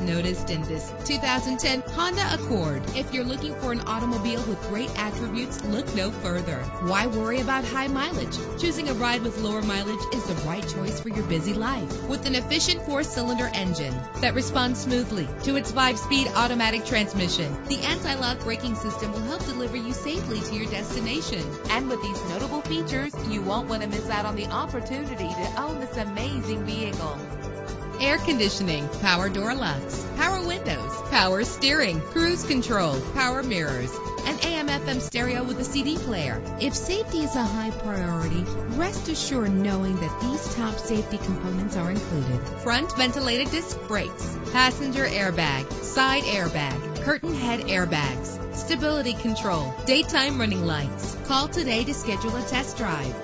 noticed in this 2010 Honda Accord. If you're looking for an automobile with great attributes, look no further. Why worry about high mileage? Choosing a ride with lower mileage is the right choice for your busy life. With an efficient four-cylinder engine that responds smoothly to its five-speed automatic transmission, the anti-lock braking system will help deliver you safely to your destination. And with these notable features, you won't want to miss out on the opportunity to own this amazing vehicle air conditioning, power door locks, power windows, power steering, cruise control, power mirrors, and AM FM stereo with a CD player. If safety is a high priority, rest assured knowing that these top safety components are included. Front ventilated disc brakes, passenger airbag, side airbag, curtain head airbags, stability control, daytime running lights. Call today to schedule a test drive.